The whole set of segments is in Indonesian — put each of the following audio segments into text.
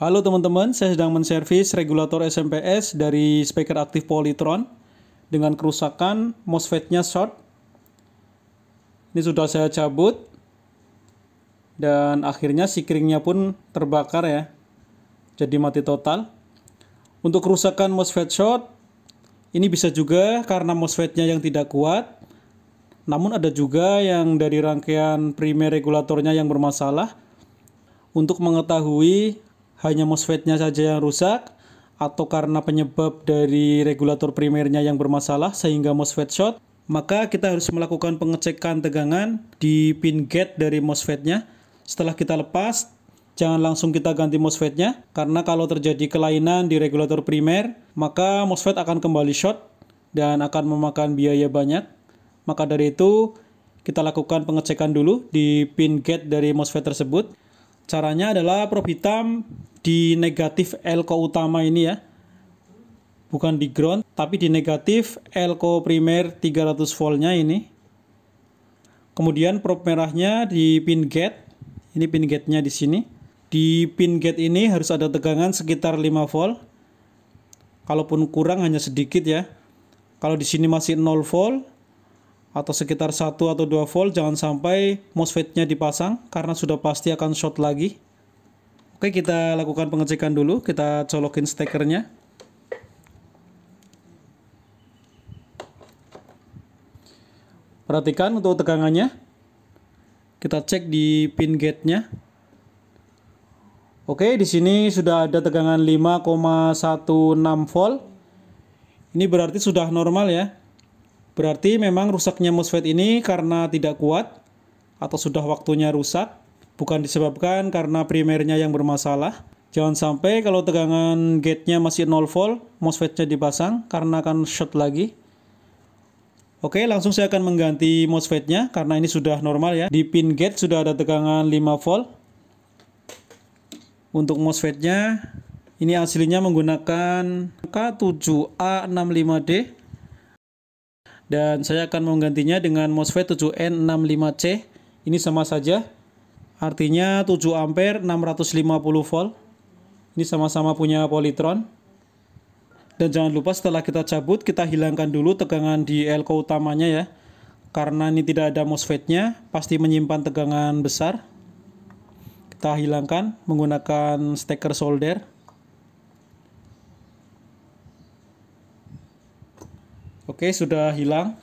Halo teman-teman, saya sedang menservis regulator SMPS dari speaker aktif Polytron dengan kerusakan MOSFET-nya short. Ini sudah saya cabut dan akhirnya sikringnya pun terbakar ya. Jadi mati total. Untuk kerusakan MOSFET short ini bisa juga karena MOSFET-nya yang tidak kuat. Namun ada juga yang dari rangkaian primer regulatornya yang bermasalah. Untuk mengetahui hanya MOSFET-nya saja yang rusak atau karena penyebab dari regulator primernya yang bermasalah sehingga MOSFET short, maka kita harus melakukan pengecekan tegangan di pin gate dari MOSFET-nya. Setelah kita lepas, jangan langsung kita ganti MOSFET-nya karena kalau terjadi kelainan di regulator primer, maka MOSFET akan kembali short dan akan memakan biaya banyak. Maka dari itu, kita lakukan pengecekan dulu di pin gate dari MOSFET tersebut. Caranya adalah probe hitam di negatif elko utama ini ya. Bukan di ground, tapi di negatif elko primer 300 voltnya ini. Kemudian probe merahnya di pin gate. Ini pin gate-nya di sini. Di pin gate ini harus ada tegangan sekitar 5 volt. Kalaupun kurang hanya sedikit ya. Kalau di sini masih 0 volt, atau sekitar 1 atau 2 volt jangan sampai MOSFET-nya dipasang karena sudah pasti akan short lagi oke kita lakukan pengecekan dulu. Kita colokin stekernya. Perhatikan untuk tegangannya. Kita cek di pin gate-nya. Oke di sini sudah ada tegangan 5,16 volt. Ini berarti sudah normal ya. Berarti memang rusaknya MOSFET ini karena tidak kuat atau sudah waktunya rusak, bukan disebabkan karena primernya yang bermasalah. Jangan sampai kalau tegangan gate-nya masih 0 volt, MOSFET-nya dipasang karena akan short lagi. Oke, langsung saya akan mengganti MOSFET-nya karena ini sudah normal ya. Di pin gate sudah ada tegangan 5 volt. Untuk MOSFET-nya ini aslinya menggunakan K7A65D dan saya akan menggantinya dengan MOSFET 7N65C ini sama saja artinya 7 ampere 650 volt. Ini sama-sama punya polytron dan jangan lupa setelah kita cabut kita hilangkan dulu tegangan di elko utamanya ya. Karena ini tidak ada MOSFET-nya pasti menyimpan tegangan besar. Kita hilangkan menggunakan steker solder. Oke, sudah hilang.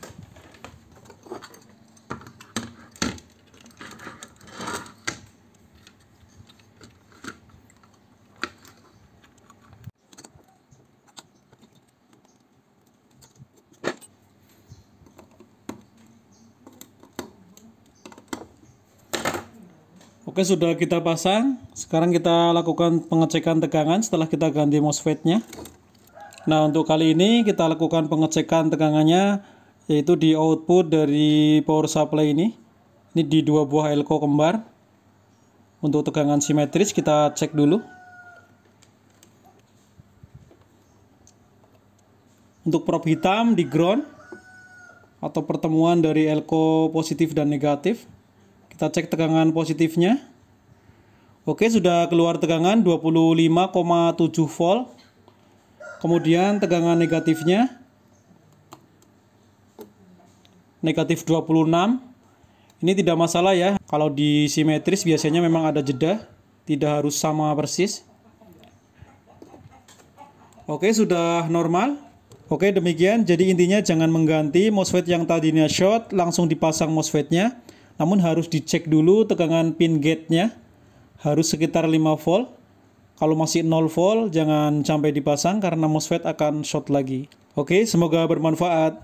Oke, sudah kita pasang. Sekarang kita lakukan pengecekan tegangan setelah kita ganti MOSFET-nya. Nah untuk kali ini kita lakukan pengecekan tegangannya yaitu di output dari power supply ini. Ini di dua buah elko kembar. Untuk tegangan simetris kita cek dulu. Untuk probe hitam di ground atau pertemuan dari elko positif dan negatif. Kita cek tegangan positifnya. Oke, sudah keluar tegangan 25,7 volt Kemudian tegangan negatifnya negatif 26. Ini tidak masalah ya. Kalau di simetris biasanya memang ada jeda, tidak harus sama persis. Oke, sudah normal. Oke, demikian. Jadi intinya jangan mengganti MOSFET yang tadinya short langsung dipasang MOSFET-nya. Namun harus dicek dulu tegangan pin gate-nya. Harus sekitar 5 volt. Kalau masih 0 volt, jangan sampai dipasang karena MOSFET akan short lagi. Oke, semoga bermanfaat.